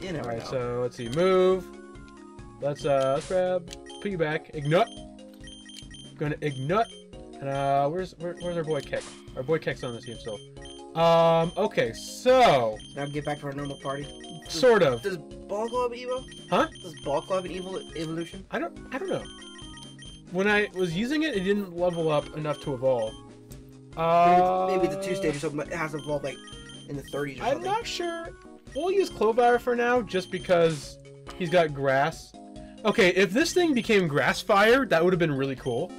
You never Alright, so let's see. Move. Let's uh let's grab piggyback. Ignite. Gonna ignite. And uh where's where, where's our boy Keck? Our boy Keck's on this team still. Um, okay, so Now get back to our normal party. sort of. Does Ball Club Evo? Huh? Does Ball Club and Evil Evolution? I don't I don't know. When I was using it, it didn't level up enough to evolve. Uh, Maybe, maybe the two stages, so it has evolved like in the 30s or I'm something. not sure. We'll use Clovar for now, just because he's got grass. Okay, if this thing became grass fire, that would have been really cool.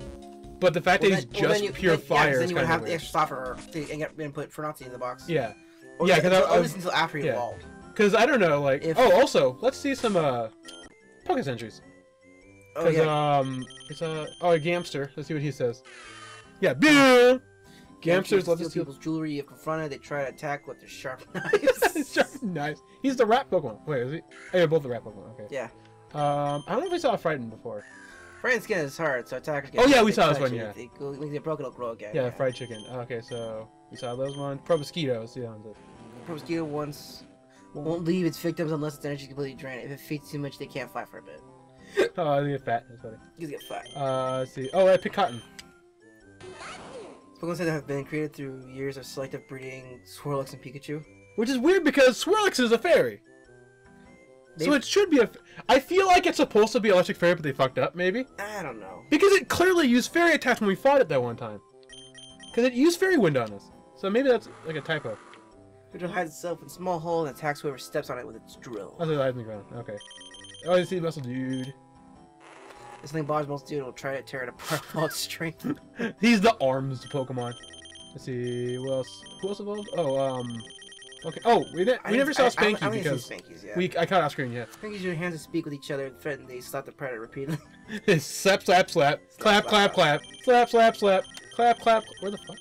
But the fact Well, that he's well, just you- pure then- yeah, fire then is you would have of the extra software to get input for Nazi in the box. Yeah, Or Yeah, yeah, 'cause because I- I- until after he yeah. evolved. because I don't know, like. If- Oh, also, let's see some uh, Poké Sentries. Oh yeah. um, it's a oh a Gamster. Let's see what he says. Yeah, Gamsters Gamsters love to steal people's jewelry. If confronted, they try to attack with their sharp knives. Sharp knives. He's the rat Pokemon. Wait, is he? Oh, yeah, both the rat Pokemon. Okay. yeah. Um, I don't know if we saw a Frightened before. Frightened skin is hard, so attackers get Oh, yeah, we saw this one, yeah. They when they get broken, it'll grow again. Yeah, fried chicken. Okay, so we saw those ones. Pro mosquitoes. Yeah, Pro mosquito once won't leave its victims unless its energy is completely drained. If it feeds too much, they can't fly for a bit. oh, they get fat. That's funny. You get fat. Uh, let's see. Oh, I pick cotton. Pokemon that have been created through years of selective breeding Swirlix and Pikachu. Which is weird because Swirlix is a fairy. So it should be a. I feel like it's supposed to be electric fairy, but they fucked up maybe I don't know. because it clearly used fairy attacks when we fought it that one time. Because it used fairy wind on us. So maybe that's like a typo. Pikachu hides itself in a small hole and attacks whoever steps on it with its drill. That's what I think on. Okay. Oh, you see the muscle dude. This thing bothers most dude will try to tear it apart while its strength. He's the arms Pokemon. Let's see. Who else? Who else evolved? Oh, um. Okay. Oh, we didn't. We never saw I, Spanky I, I, I because see Spankies, yeah. we. I caught off screen. Spankies use their hands to speak with each other and threaten they slap the predator repeatedly. slap, slap, slap. Clap, clap, clap. Slap, slap, slap. Clap, clap. Where the fuck?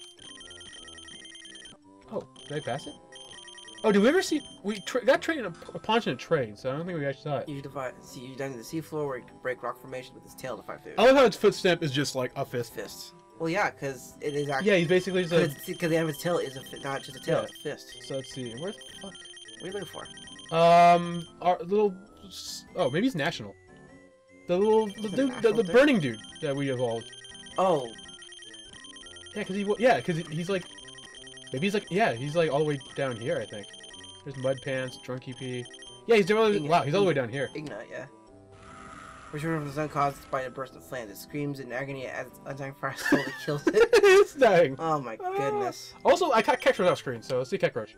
Oh, did I pass it? Oh, did we ever see? We tra got traded a, a punch in a trade, so I don't think we actually saw it. you divide, see, you down to the seafloor where you can break rock formation with his tail to fight food. I love how its foot stamp is just like a fist. Fist. Well, yeah, because it is actually. Yeah, he's basically just a. Because the end of his tail is a not just a tail, Yeah. it's a fist. So let's see. Where the fuck? What are you looking for? Um, our little. Oh, maybe he's national. The little, the, dude, the, the burning dude that we evolved. Oh, Yeah, cause he, yeah, cause he's like, maybe he's like, yeah, he's like all the way down here, I think. There's mud pants, drunky pee. Yeah, he's definitely. Ignite- Wow, he's all the way down here. Ignite, yeah. Return from the sun caused by a burst of flames. It screams in agony as its undying fire slowly kills it. it's dying. Oh my goodness. Also, I caught Kekroach off screen, so let's see Kekroach.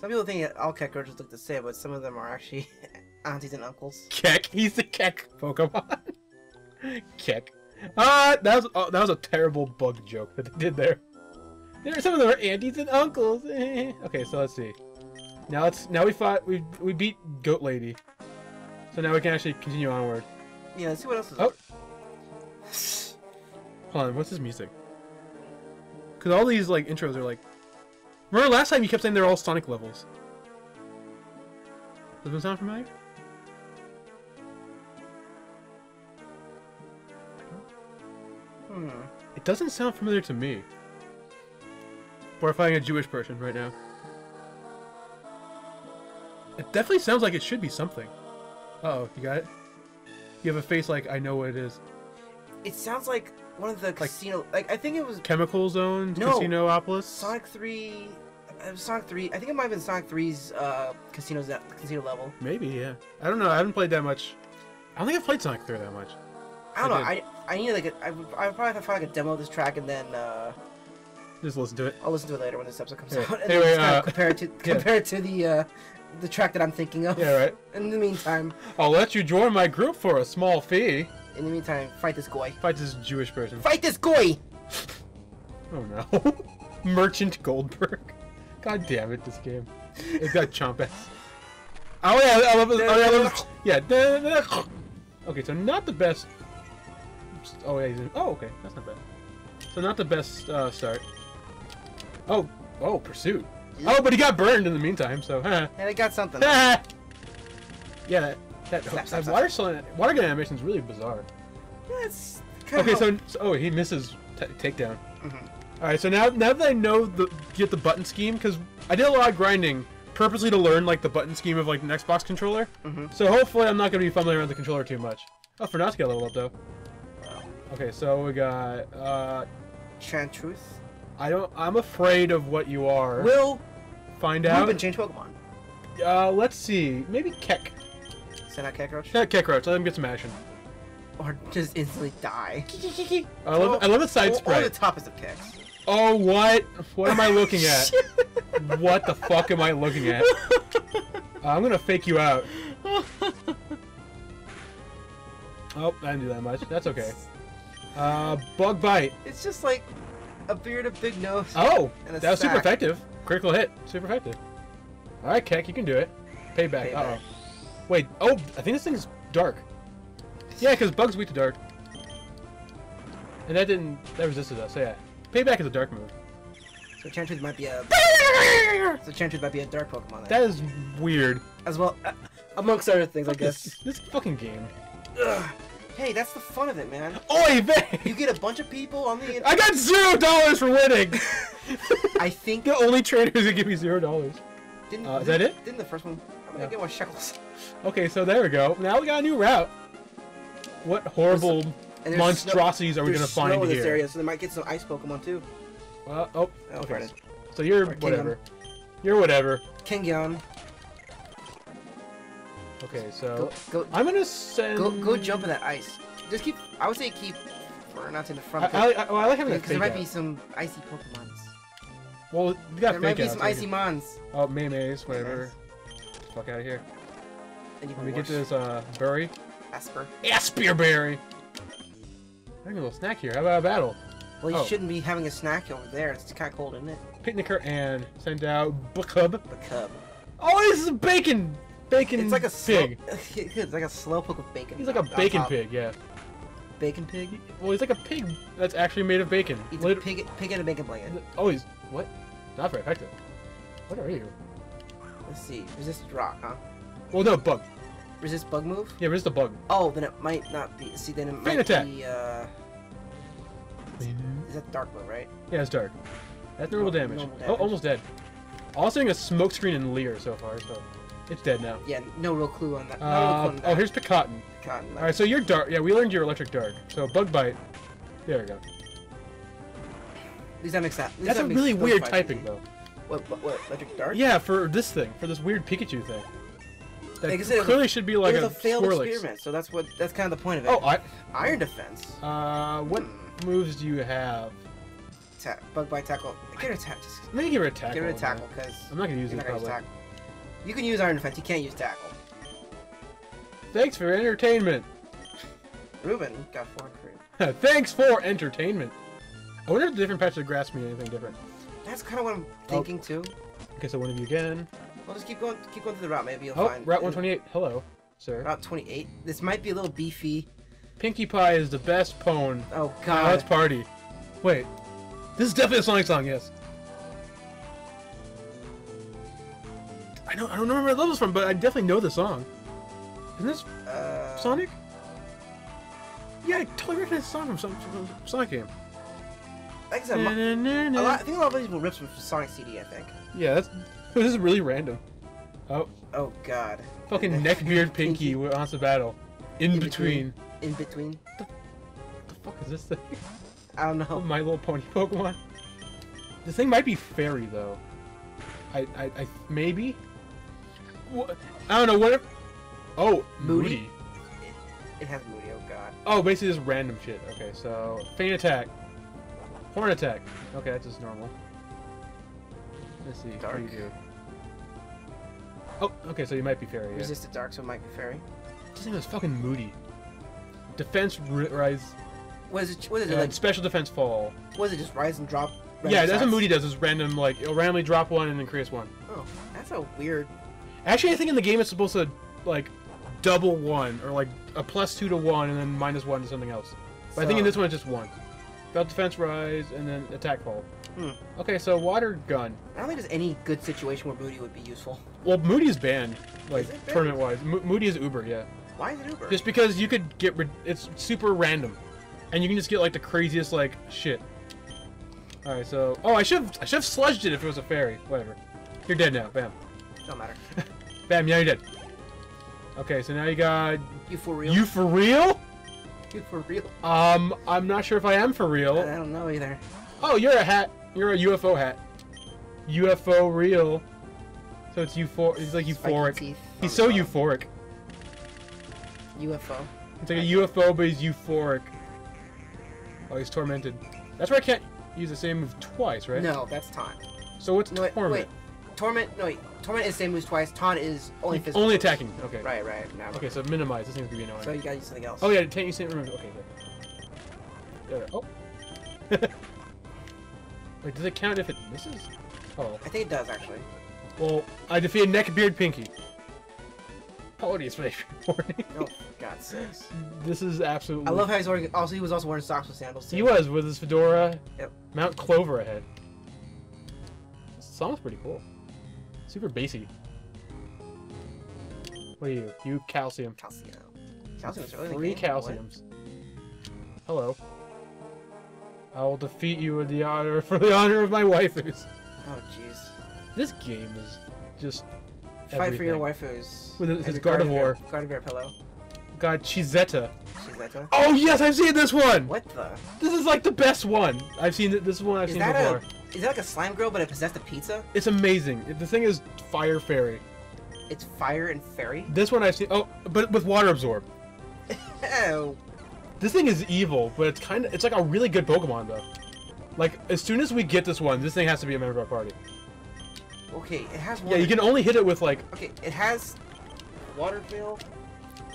Some people think that all cockroaches look the same, but some of them are actually aunties and uncles. Kek, he's the Kek Pokemon. Kek. Ah, that was oh, that was a terrible bug joke that they did there. There, are some of them are aunties and uncles. Okay, so let's see. Now let's now we fought we we beat Goat Lady, so now we can actually continue onward. Yeah, let's see what else is. Oh. Hold on, what's this music? Because all these like intros are like. Remember last time you kept saying they're all Sonic levels. Does that sound familiar? Hmm. It doesn't sound familiar to me. We're fighting a Jewish person right now. It definitely sounds like it should be something. Uh oh, you got it? You have a face like I know what it is. It sounds like one of the like, casino. Like I think it was Chemical Zone, No. Casinopolis. Sonic Three. It was Sonic Three. I think it might have been Sonic 3's uh, casino casino level. Maybe, yeah. I don't know. I haven't played that much. I don't think I've played Sonic 3 that much. I don't I know. I I need like a, I would I would probably have to find like a demo of this track and then uh, Just listen to it. I'll listen to it later when this episode comes Yeah. out. And Anyway, uh, compare it to compare it to the uh, the track that I'm thinking of. Yeah, right. In the meantime, I'll let you join my group for a small fee. in the meantime, fight this goy. Fight this Jewish person. Fight this goy. Oh no. Merchant Goldberg. God damn it, this game. It's got chomp ass. Oh yeah, I love it. Oh, yeah, I love it. Yeah. Okay, so not the best. Oh yeah, he's in... Oh okay, that's not bad. So not the best uh, start. Oh, oh, pursuit. Oh, but he got burned in the meantime, so. Huh. And it got something. yeah, that that, Snap, that water slide, water gun animation is really bizarre. It's kind Okay, of so, so oh he misses t- takedown. Mhm. All right, so now now that I know the get the button scheme because I did a lot of grinding purposely to learn like the button scheme of like an Xbox controller. Mhm. So hopefully I'm not gonna be fumbling around the controller too much. Oh, for not to get level up though. Okay, so we got. uh Chant Truth. I don't. I'm afraid of what you are. Will Find out. Ruben out. change Pokemon? Uh, let's see. Maybe Keck. Send out Kekroach? Yeah, Kekroach. Let him get some action. Or just instantly die? I love. I love the side Or- Or the top is of Kex. Oh, what? What am I looking at? what the fuck am I looking at? Uh, I'm gonna fake you out. Oh, I didn't do that much. That's okay. Uh, bug bite. It's just like a beard, a big nose. Oh, that was super effective. Critical hit. Super effective. All right, Keck, you can do it. Payback. Payback. Uh oh. Wait. Oh, I think this thing's dark. Yeah, because bug's weak to dark. And that didn't. That resisted us. So yeah. Payback is a dark move. So Chantruth might be a. So Chantruth might be a dark Pokemon then. That is weird. As well, uh, amongst other things, I guess. This, this fucking game. Ugh. Hey, that's the fun of it, man. Oi, vey! You get a bunch of people on the. I got zero dollars for winning. I think. the only trainer who's gonna give me zero dollars. Didn't, Uh, is that it? Didn't the first one? I'm gonna Yeah. get one shekels. Okay, so there we go. Now we got a new route. What horrible And there's monstrosities are we gonna find snow find in this here? area, so they might get some ice Pokemon too. Uh, oh, Oh, okay. Brennan. So you're Or Kingdom. whatever. You're whatever. Kingyon, Okay, so go I'm gonna send. go go jump in that ice. Just keep. I would say keep. Or not in the front. I, I, well, I like having because there might be some icy Pokemons. Well, you got There might be outs, some so icy can- mons. Oh, Maymays, whatever. Fuck out of here. And you Let me get this uh berry. Asper. Aspearberry. Having a little snack here. How about a battle? Well, you Oh. shouldn't be having a snack over there. It's kind of cold, isn't it? Picnicker and send out Bukub. The cub. Oh, this is a bacon, bacon It's like a pig. It's like a slow poke of bacon. He's like a on- on bacon pig, yeah. Bacon pig. Well, he's like a pig that's actually made of bacon. He's a pig. Pig in a bacon blanket. Oh, he's what? Not very effective. What are you? Let's see. Resist rock, huh? Well, no, bug. Resist bug move. Yeah, resist the bug? Oh, then it might not be. See, then it Faint might attack. be. Uh, is that dark move, right? Yeah, it's dark. That's normal Oh, damage. normal Oh, almost dead. Also seeing a smoke screen and Leer so far, so it's dead now. Yeah, no real clue on that. No Uh, clue on oh, here's Picotin. Cotton. All right, so you're dark. Yeah, we learned your electric dark. So bug bite. There we go. At least that makes that. That's that a really weird typing though. What, what? What? Electric dark? Yeah, for this thing, for this weird Pikachu thing. That Like I it was clearly should be like it was a, a failed experiment, so that's what. That's kind of the point of it. Oh, I. Iron defense. Uh, what Hmm. moves do you have? Ta- bug bite tackle. Get her attack. Just Let me give her a tackle. get rid of man. tackle, because I'm not gonna use it not gonna use probably. tackle. You can use iron defense. You can't use tackle. Thanks for entertainment. Ruben got four crew. Thanks for entertainment. I wonder if the different patches of grass mean anything different. That's kind of what I'm Oh. thinking too. Okay, so one of you again. We'll just keep going. Keep going through the route. Maybe you'll Oh, find. Route 128. Hello, sir. Route 28. This might be a little beefy. Pinkie Pie is the best pone. Oh Now God. let's party. Wait, this is definitely a Sonic song. Yes. I don't. I don't where my level's from, but I definitely know the song. Isn't this uh, Sonic? Yeah, I totally recognize the song from some, from Sonic game. I said, mo- a lot, I think a lot of these will rip from Sonic CD. I think. Yeah, that's. This is really random. Oh, Oh God. fucking neckbeard Pinky wants a battle. In, In between. In between. What the fuck is this thing? I don't Oh, know. My Little Pony Pokemon. This thing might be fairy though. I, I, I maybe. What? I don't know. What if? Oh, Moody? Moody. It has Moody. Oh God. Oh, basically just random shit. Okay, so faint attack, horn attack. Okay, that's just normal. Let's see. Dark. What do you do? Oh, okay, so you might be fairy. Yeah. Resisted dark, so it might be fairy. This thing was fucking Moody. Defense rise. What is it? What is it Uh, like? special defense fall. What is it? Just rise and drop. yeah, that's what? Moody does. Is random like it'll randomly drop one and increase one. Oh, that's a weird. Actually, I think in the game it's supposed to like double one or like a plus two to one and then minus one to something else. But I think in this one it's just one. Belt defense rise and then attack fall. Hmm. Okay, so water gun. I don't think there's any good situation where Moody would be useful. Well, Moody is banned, like Is it banned? tournament wise. Mo- Moody is Uber, yeah. Why is it Uber? Just because you could get rid. It's super random, and you can just get like the craziest like shit. All right, so oh, I should have I should have sludged it if it was a fairy. Whatever. You're dead now. Bam. Don't matter. Bam, yeah, you did. Okay, so now you got You for real? you for real? You for real? Um, I'm not sure if I am for real. I don't know either. Oh, you're a hat. You're a UFO hat. UFO real. So it's euphor. He's like Spiky euphoric. teeth He's so the euphoric. UFO. It's like a UFO, but he's euphoric. Oh, he's tormented. That's why I can't use the same move twice, right? No, that's time. So what's No, wait, torment? wait. Torment, no wait. Torment is same moves twice. Taunt is only physical. Only moves. attacking. Okay. Right, right. Now. Okay, so minimize. This thing's gonna be annoying. So you gotta use something else. Oh yeah, take you same remove. Okay. Good. There. Oh. Wait, does it count if it misses? Oh. I think it does actually. Well, I defeated Neckbeard Pinky. Apologies for the warning. Oh, God's sakes. This is absolutely. I love how he's wearing. Also, he was also wearing socks with sandals. Too. He was with his fedora. Yep. Mount Clover ahead. This song's pretty cool. Super bassy. What are you? You calcium. Calcium. Calcium is really Three game? What? calciums. Hello. I will defeat you with the honor for the honor of my waifus. Oh jeez. This game is just Fight for your waifus. With his your Gardevoir. Gardevoir, pillow. God, Chizetta. One. Oh yes, I've seen this one. What the? This is like the best one. I've seen. This is one I've Is seen before. a? Is that like a slime girl, but it possessed a pizza? It's amazing. The thing is Fire Fairy. It's fire and fairy. This one I've seen. Oh, but with water absorb. Oh. This thing is evil, but it's kind of. It's like a really good Pokemon though. Like as soon as we get this one, this thing has to be a member of our party. Okay, it has. Water. Yeah, you can only hit it with like Okay, it has. Water veil.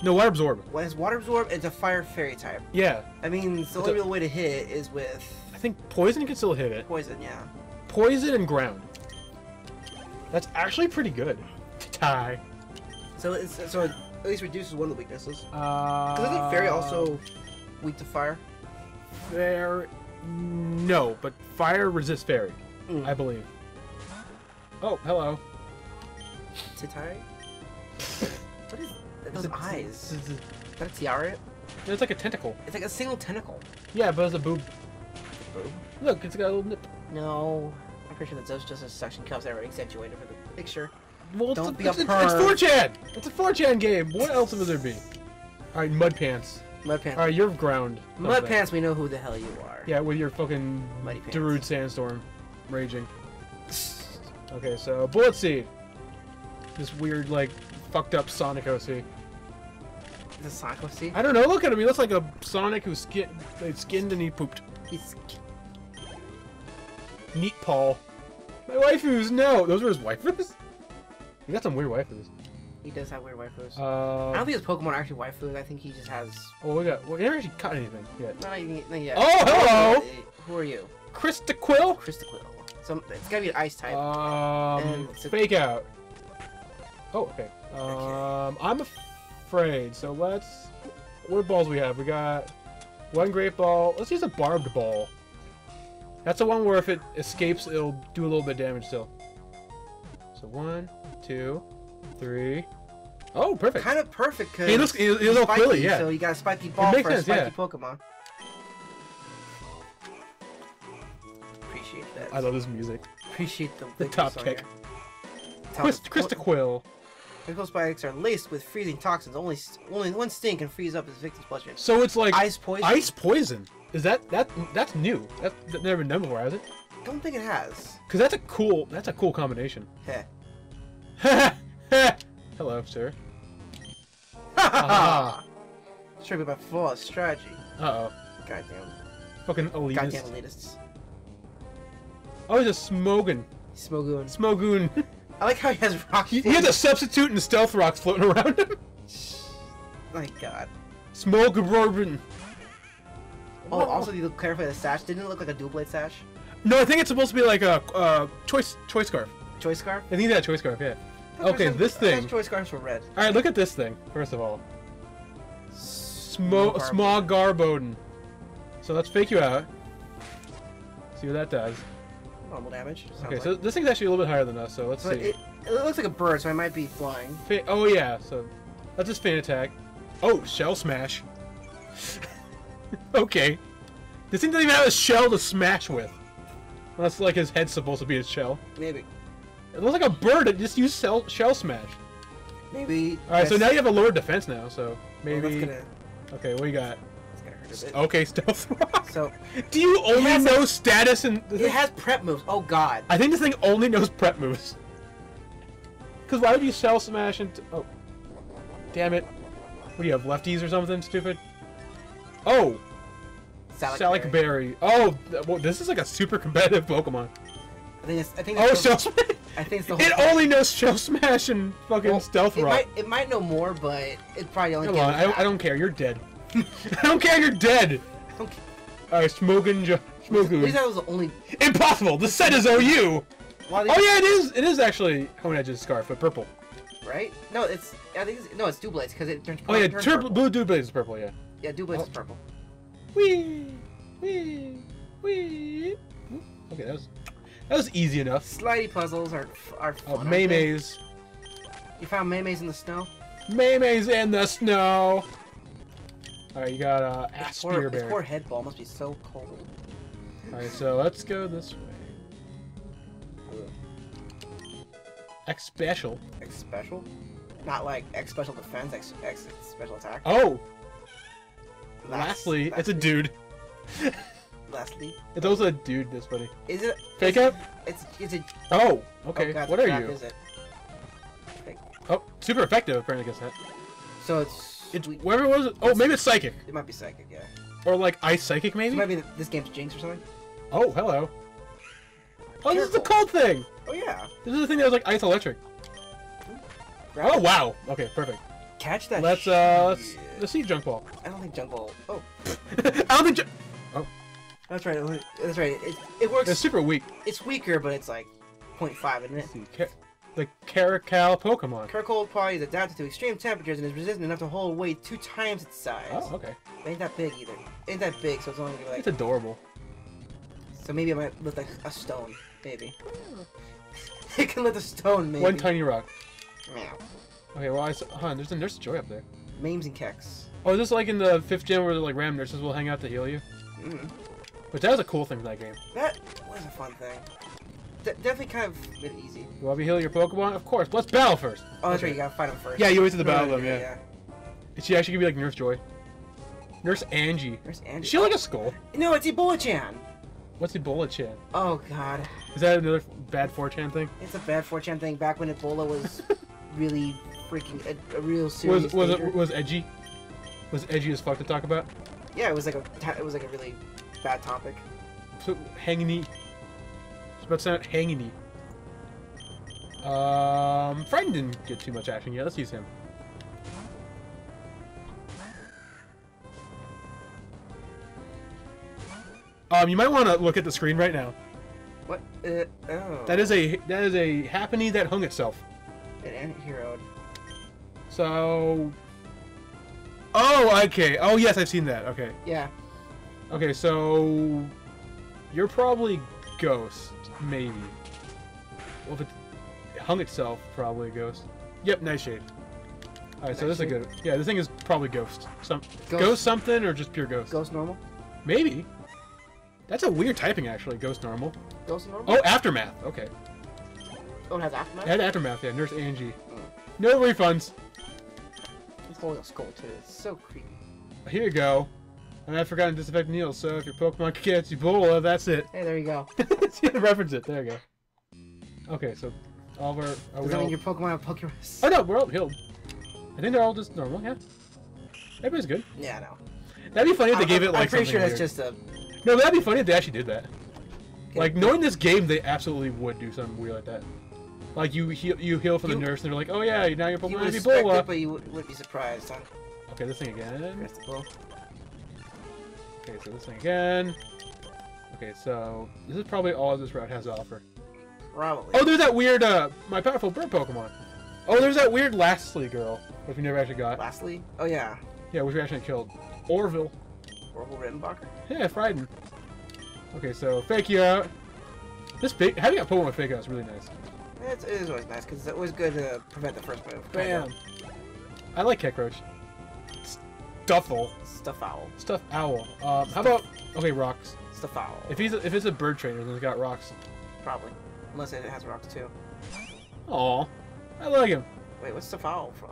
no water absorb. When it's water absorb, it's a fire fairy type. Yeah, I mean, the It's only a- real way to hit it is with I think poison can still hit it. poison. Yeah. Poison and ground. That's actually pretty good. Tie. So it's so it at least reduces one of the weaknesses. Uh, Because isn't fairy also weak to fire? Fair. No, but fire resists fairy, Mm. I believe. Oh, hello. Titai? what is those eyes? Is that a tiara? It's like a tentacle. It's like a single tentacle. Yeah, but it's a boob. Look, it's got a little nip. No. I'm pretty sure that those just a suction cups that were accentuated for the picture. Well, Don't it's, be a it's, it's, perv. it's 4chan! It's a 4chan game! What else would there be? Alright, Mud Pants. Mud pants. Alright, you're ground. Mud pants. We know who the hell you are. Yeah, with your fucking Muddy Pants. Darude Sandstorm raging. Okay, so Bullet Seed. This weird, like, fucked up Sonic OC. Is it Sonic OC? I don't know, look at him. He looks like a Sonic who skin, skinned and he pooped. He's Neat Paul. My waifus, no! Those were his waifus? He got some weird waifus. he does have weird waifus. Uh, I don't think his Pokemon are actually waifus. I think he just has. oh, we got, we never actually caught anything yet. Not even. Not yet. Oh, hello! Who are you? Krista Quill? Kristaquil. So it's gotta be an ice type. Um, a- fake out. Oh, okay. Um, I'm afraid. So let's. What balls we have? We got one great ball. Let's use a barbed ball. That's the one where if it escapes, it'll do a little bit of damage still. So one, two, three. Oh, perfect. kind of perfect because He looks- he- he looks all quilly, yeah. So you got a spiky ball makes for a spiky yeah. Pokemon. Appreciate that. I love this music. Appreciate the, The top song kick. here. Top- Krista, Krista Quill. Chemical spikes are laced with freezing toxins. Only only one sting can freeze up his victim's bloodstream. So it's like Ice poison. ice poison. Is that that that's new? That, that's never been done before, has it? I Don't think it has. Because that's a cool that's a cool combination. Heh. Hello, sir. Ah. Triggered by flawless strategy. Uh oh. Goddamn. Fucking elitist. Goddamn elitists. Oh, he's a Smogon. Smogoon. Smogoon. I like how he has rock. he, he has a substitute and stealth rocks floating around him. My God. Smogoon. Oh, also, you look clarify the sash. Didn't it look like a dual blade sash? No, I think it's supposed to be like a uh, choice choice scarf. Choice scarf. I think that choice scarf, yeah. Okay, this thing. Choice scarves were red. All right, look at this thing. First of all, Smo Garbo. small Garboden. So let's fake you out. See what that does. Normal damage. Okay, like. so this thing's actually a little bit higher than us. So let's But see. it, it looks like a bird, so I might be flying. Fa- oh yeah, so that's just fan attack. Oh, shell smash. okay. This thing doesn't even have a shell to smash with. Unless like his head's supposed to be a shell. Maybe. It looks like a bird that just used shell, shell smash. Maybe. All right, so now you have a lower defense now. So maybe. gonna, Okay, what you got? that's gonna hurt a bit. Okay, stealth rock. So Do you only has a- know status and? it has prep moves. Oh God. I think this thing only knows prep moves. Because why would you shell smash and? Oh, damn it! What do you have? Lefties or something stupid? Oh, Salac Salac Berry. Oh, well, this is like a super competitive Pokemon. I think it's. I think. Oh, it's the- shell smash. I think it's the. It whole- only knows shell smash and fucking well, stealth it rock. might. It might know more, but it probably only. Come on, I. I don't care. You're dead. I don't care. You're dead. I don't care. All right, Smogon, jo- At least that was the only. Impossible. The set is OU. Well, Oh yeah, it is. It is actually Honedge's scarf, but purple. Right? No, it's. I think it's. No, it's Doublades because it turns. Purple, oh yeah, turns purple. blue dude blaze is purple. Yeah. Yeah, Oh. is purple. Wee, wee, wee. Okay, that was that was easy enough. Slidey puzzles are are fun. Oh. Maymays, You found Maymays in the snow. Maymays in the snow. All right, you got uh, Its poor, Bear. poor head ball must be so cold. All right, so let's go this way. X special. X special, not like X special defense, X, X special attack. Oh, lastly, it's a dude. Lastly, It's also a dude. This buddy. is it? Fake out. It's it's a. Oh, oh okay. Oh God, what are you? Is it? Oh, super effective. Apparently, against that. So it's. It's whatever was it. Oh, maybe it's psychic It might be psychic, yeah. or like ice psychic, So maybe. maybe this game's Jynx or something. Oh, hello. Oh, this is the cold thing. Oh yeah. This is the thing that was like ice electric. Oh wow. Okay, perfect. Catch that. Let's uh, let's let's see junk ball. I don't think junk ball. Oh, I don't think ju- that's right. That's right. It, it works. it's super weak. It's weaker, but it's like 0.5, isn't it? See, the Caracal Pokemon. Charcoal probably is adapted to extreme temperatures and is resistant enough to hold weight two times its size. Oh, okay. It ain't that big either. It ain't that big, so it's only gonna be like. It's adorable. So maybe it might lift like a stone. Maybe. it can lift a stone, maybe. One tiny rock. Meow. Okay, well, I s- huh, there's a Nurse Joy up there. Memes and keks. Oh, is this like in the fifth gen where the like ram nurses will hang out to heal you? Mm. Which that was a cool thing for that game. That was a fun thing. De- definitely kind of made it easy. You want me to heal your Pokemon? Of course. Let's battle first. Oh, that's Okay. right. You gotta fight him first. Yeah, you wait to the battle them. yeah, Yeah. Is she actually gonna be like Nurse Joy? Nurse Angie. Where's Andy? Is she like a skull? No, it's Ebola-chan. What's Ebola Chan? Oh God, Is that another bad 4chan thing? it's a bad 4chan thing. Back when Ebola was really freaking a, a real serious Was was danger. it was edgy? Was edgy as fuck to talk about? Yeah, it was like a it was like a really bad topic. So hanging It's about to sound hanging Um, Frighten didn't get too much action yet. Let's use him. Um, you might want to look at the screen right now. What? Uh, oh. That is a that is a happening that hung itself. an anti-hero. So. Oh, okay. Oh, yes, I've seen that. Okay. Yeah. Okay, so you're probably Ghost, maybe. Well, if it hung itself, probably a Ghost. Yep, Nightshade. All right, so this is a good. Yeah, this thing is probably Ghost. Some Ghost. Ghost, something or just pure Ghost. Ghost normal. Maybe. That's a weird typing, actually. Ghost normal. Ghost normal. Oh, aftermath. Okay. Oh, it has aftermath. It had aftermath. Yeah, Nurse Angie. Mm. No refunds. It's skull too. It's so creepy. Here you go. And I've forgotten to disinfect Neil, so if your Pokemon gets Ebola, that's it. Hey, there you go. See, reference it. There you go. Okay, so all of our. Are Does we that all... mean your Pokemon have Pokerus? Oh no, we're all healed. I think they're all just normal. Yeah. Everybody's good. Yeah, no. That'd be funny if they I'm- gave it like. I'm pretty sure that's weird. just a. No, that'd be funny if they actually did that. Okay. Like knowing this game, they absolutely would do something weird like that. Like you heal, you heal for the You- nurse, and they're like, "Oh yeah, now you're has expect Ebola." it, but you would, would be surprised, huh? Okay, this thing again. The Okay, so this thing again. Okay, so this is probably all this route has to offer. Probably. Oh, there's that weird, uh, my powerful bird Pokemon. Oh, there's that weird Lastly girl, which we never actually got. Lastly, oh yeah, Yeah, which we actually killed. Orville. Orville Redenbacher. Yeah, Frieden. Okay, so fake you out. This big having a Pokemon with fake out is really nice. It's, it is always nice because it's always good to prevent the first move. Bam. I like Kekroach. Stuffle. Stuff owl. Stuff owl. Um, how about okay rocks? Stuff owl. If he's a, if it's a bird trainer, then it's got rocks. Probably. Unless it has rocks too. Aw, I like him. Wait, what's the foul from?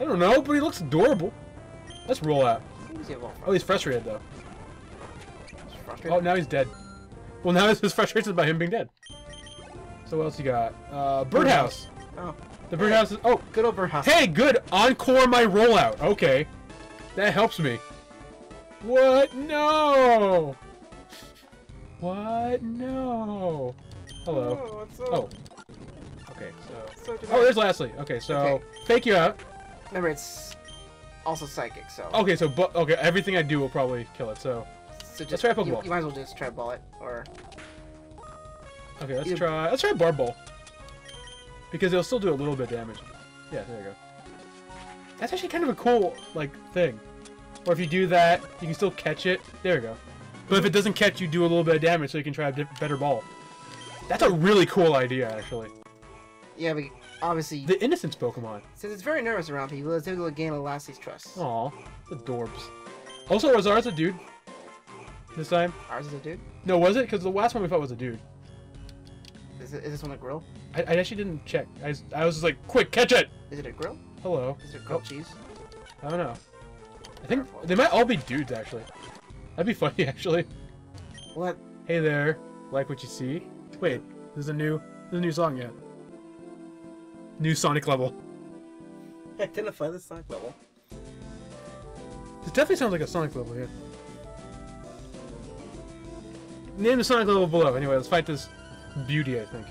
I don't know, but he looks adorable. Let's roll out. He Oh, he's frustrated though. He's frustrated. Oh, now he's dead. Well, now his frustration is by him being dead. So what else you got? Uh, birdhouse. Oh, The birdhouse is. Oh, good old birdhouse. hey, good. Encore my rollout. Okay, that helps me. What? No. What? No. Hello. Oh, what's up? Oh. Okay, so. So Oh, there's Lastly. Okay, so Okay. fake you out. Remember, it's also psychic, so. Okay, so bu- okay, everything I do will probably kill it. So so let's try a you, Pokeball. you might as well just try ball it, or okay, let's try. Let's try Barb Ball. Because it'll still do a little bit of damage. Yeah, there you go. That's actually kind of a cool like thing. Or if you do that, you can still catch it. There you go. But if it doesn't catch, you do a little bit of damage, so you can try a better ball. That's a really cool idea, actually. yeah, but obviously, The Innocence Pokemon. since it's very nervous around people, it's difficult to gain Elasti's trust. Aw, the Dorbs. Also, was ours a dude? This time? Ours is a dude. No, was it? Because the last one we fought was a dude. Is, it, is this one a grill? I, I actually didn't check. I was just like, quick, catch it! Is it a grill? Hello. Is it grilled Oh. cheese? I don't know. I think they might all be dudes, actually. That'd be funny, actually. What? Hey there, like what you see? Wait, there's a new, there's a new song yet. New Sonic level. Identify the Sonic level. This definitely sounds like a Sonic level, yeah. Name the Sonic level below. Anyway, let's fight this beauty, I think.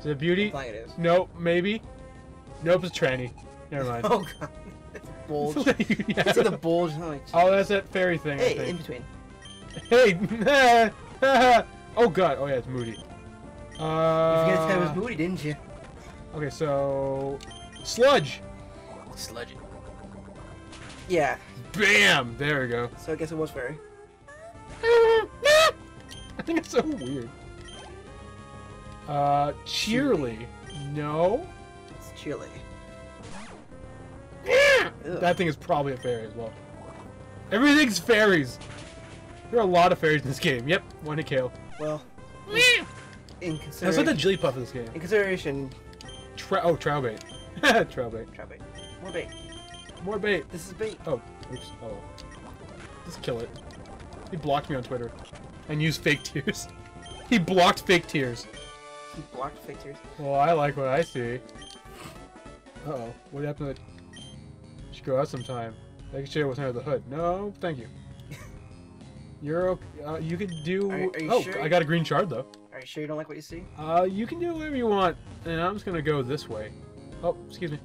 Is it beauty? I think it is. Nope, maybe. Nope, it's tranny. Never mind. Oh god. It's bulge. Yeah. it's in the bulge. I'm like, Oh, that's that fairy thing, I hey, in between. Hey! oh god, oh yeah, it's Moody. You Uh, forget that it was Moody, didn't you? Okay, so... Sludge! Sludge it. Yeah, Bam! There we go. so I guess it was fairy. I think it's so weird. Uh, Cheerly. No? It's. Ugh. That thing is probably a fairy as well. Everything's fairies! There are a lot of fairies in this game. Yep, one to kill. Well, in That's like consideration, the Jigglypuff in this game. in consideration, Tra- oh, Trowbait. Trowbait. try bait. More bait. More bait. This is bait. Oh, oops. Oh. Just kill it. He blocked me on Twitter. And used fake tears. he blocked fake tears. Blocked tears. Well, I like what I see. Uh-oh. What happened to... Should go out sometime. Making sure it wasn't under the hood. No, thank you. You're okay. Uh, you could do... Are- are you oh, sure? I got a green shard, though. Are you sure you don't like what you see? Uh, you can do whatever you want. And I'm just gonna go this way. Oh, excuse me.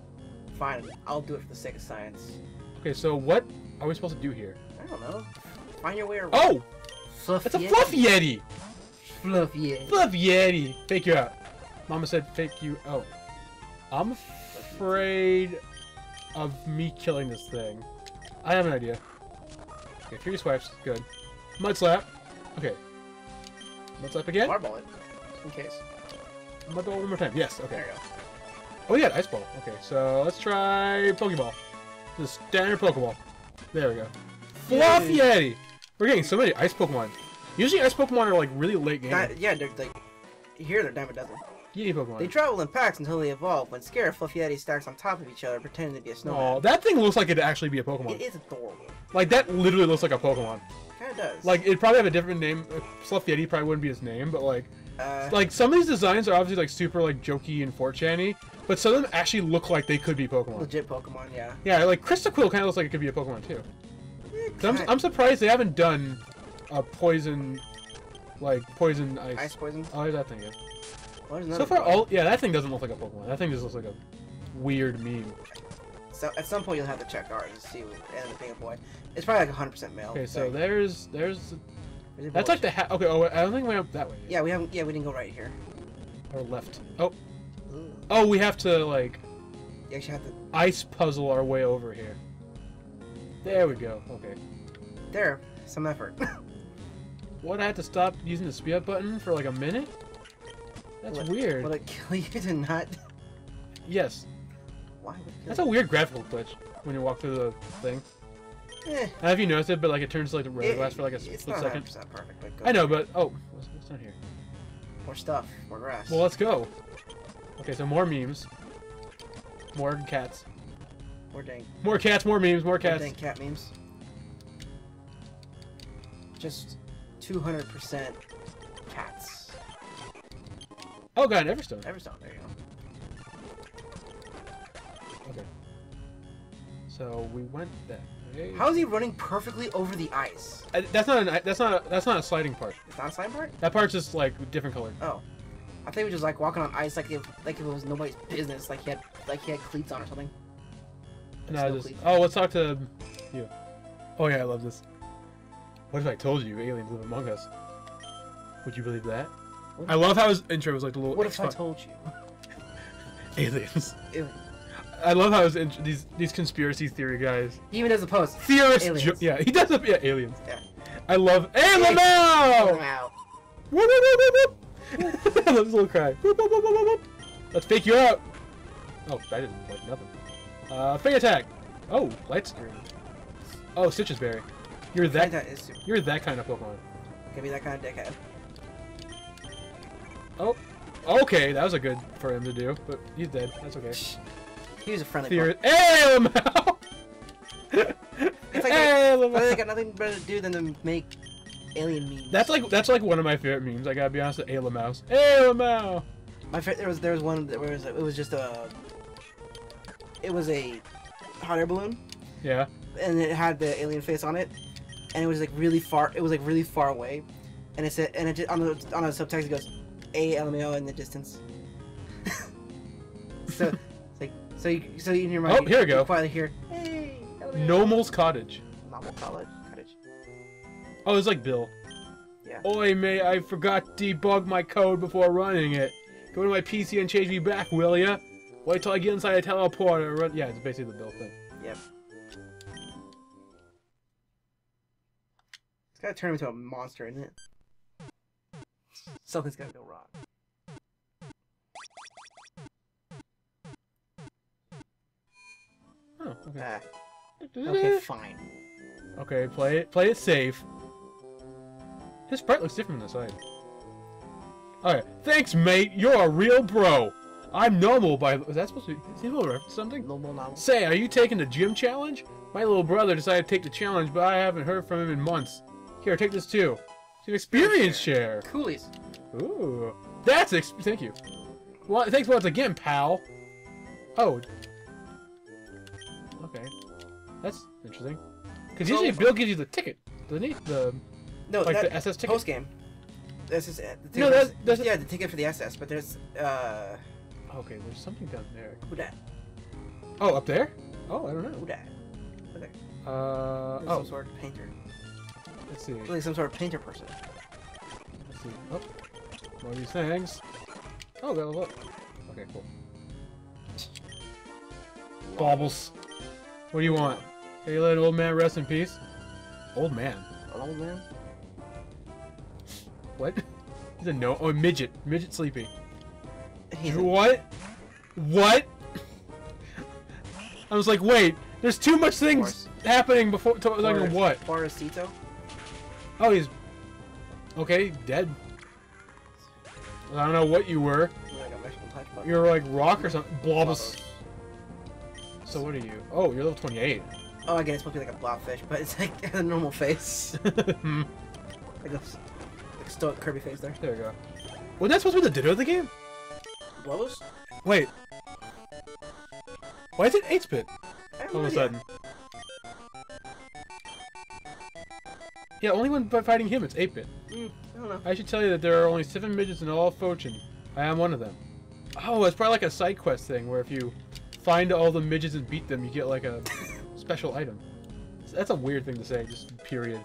Fine, I'll do it for the sake of science. Okay, so what are we supposed to do here? I don't know. Find your way around. Oh! Fluff It's a fluff yeti! Fluff Yeti. Fluff Yeti! Fake you out. Mama said fake you out. I'm afraid of me killing this thing. I have an idea. Okay, Fury Swipes, good. Mud Slap. Okay. Mud Slap again? Barball it. In case. Mud Ball one more time. Yes, okay. There you go. Oh yeah, Ice Ball. Okay, so let's try Pokeball. The standard Pokeball. There we go. Fluff Yay. Yeti! We're getting so many Ice Pokemon. Usually Ice Pokemon are like really late game. Yeah, they're like. Here, they're dime a dozen. Yeti Pokemon. They travel in packs until they evolve. When scared, Fluffy Yeti stacks on top of each other, pretending to be a snowman. Oh, that thing looks like it'd actually be a Pokemon. It is adorable. Like that literally looks like a Pokemon. Kind of does. Like it'd probably have a different name. Uh, Fluff Yeti probably wouldn't be his name, but like, uh, like some of these designs are obviously like super like jokey and 4chan-y, but some of them actually look like they could be Pokemon. legit Pokemon, yeah. Yeah, like Quill kind of looks like it could be a Pokemon too. I'm, I'm surprised they haven't done a poison, like poison ice. Ice poison. Oh, that thing. Yeah. So far, all yeah, that thing doesn't look like a Pokemon. That thing just looks like a weird meme. So at some point you'll have to check ours and see what ended up being a boy. It's probably like 100% male. Okay, so there's there's that's like the ha- okay. Oh, I don't think we went up that way. Yeah, we haven't. Yeah, we didn't go right here. Or left. Oh, Ooh. oh, we have to like You actually have to. ice puzzle our way over here. There we go. Okay. There, some effort. What? I had to stop using the speed up button for like a minute? That's it- weird. Will it kill you to not? Yes. Why would That's a weird graphical glitch when you walk through the thing. Eh, I don't know if you noticed it, but like it turns to like the red glass for like a it's split not second. 100% perfect. I know, but oh, what's, what's down here? more stuff, more grass. Well, let's go. Okay, so more memes. More cats. More dang, More cats, more memes, more cats. more dang cat memes. Just 200% cats. Oh god, Everstone. Everstone, there you go. Okay. So we went that way. How is he running perfectly over the ice? Uh, That's not an, that's not a, that's not a sliding part. It's not a slime part? That part's just like different color. Oh. I think he was just like walking on ice like if like if it was nobody's business, like he had like he had cleats on or something. Like No, just, oh, let's talk to you. Oh yeah, I love this. What if I told you aliens live among us? Would you believe that? What? I love how his intro was like the little. What if I X-Fi- told you? aliens? Ew. I love how his int- these these conspiracy theory guys. He even does a post. Theorists. Aliens. yeah, he does. A, yeah, aliens. Yeah. I love. Hey, Hey. Lamau! Wow. Whoop, whoop, whoop, whoop, whoop. I love his little cry. Whoop, whoop, whoop, whoop, whoop, whoop. Let's fake you out. Oh, I didn't like nothing. Uh, fake attack. Oh, light screen. Oh, Stitches Berry. You're that. Super. You're that kind of Pokemon. Give me that kind of dickhead. Oh, okay, that was a good for him to do, but he's dead. That's okay. He was a friendly. Hey, Lamau! It's like hey, they Lamau! got nothing better to do than to make alien memes. That's like that's like one of my favorite memes. I gotta be honest. Hey, Lamau. Hey, Lamau. my favorite. there was there was one that was it was just a it was a hot air balloon Yeah. and it had the alien face on it and it was like really far it was like really far away and it said and it just, on the on the subtext it goes a LMAO in the distance. so it's like so you so in your mind Oh, here we go. you quietly hear hey Nomal's Cottage. Normal college cottage. Oh, it's like Bill. Yeah. Oi, mate, I forgot to debug my code before running it. Go to my PC and change me back, will ya? Wait till I get inside a teleporter. Run. Yeah, it's basically the Bill thing. Yep. Gotta turn him into a monster, isn't it? Something's gotta go wrong. Oh, okay. Ah, okay, fine. Okay, play it. Play it safe. His sprite looks different from the side. Alright, thanks, mate. You're a real bro. I'm normal by. Is that supposed to be? Is he a little reference something? Normal now. Say, are you taking the gym challenge? My little brother decided to take the challenge, but I haven't heard from him in months. Here, take this too. It's an experience share. Coolies. Ooh, that's ex- thank you. Well, thanks once again, pal. Oh. Okay, that's interesting. Because usually Bill gives you the ticket, doesn't he? The No, like that, the SS ticket. post game. This is it. The No, that's- that's- yeah, the ticket for the SS. But there's uh, Okay, there's something down there. who that? Oh, up there? Oh, I don't Who know. that? Who that? Uh There's oh, some sort of painter. Let's see. Like some sort of painter person. Let's see. Oh, more of these things. Oh, got a look. Okay, cool. Baubles. What do you want? Hey, let old man rest in peace. Old man. An old man. What? He's a no. Oh, midget. Midget sleepy. He's What? What? I was like, wait. There's too much things happening before. To, like Forest- what? Forestito. Oh, he's okay. Dead. I don't know what you were. Like a Mexican touch, but You're like rock or something. Blobus. So what are you? Oh, you're level 28. Oh, again, it's supposed to be like a blobfish, but it's like a normal face. Hmm, Like a, like stoic Kirby face there. there we go. Was that supposed to be the ditto of the game? Blobos? Wait. Why is it 8-bit all of a sudden? Yeah, only when by fighting him it's 8-bit. Mm, I don't know. I should tell you that there are only seven midgets in all of Fortune. I am one of them. Oh, it's probably like a side quest thing where if you find all the midgets and beat them, you get like a special item. That's a weird thing to say, just period.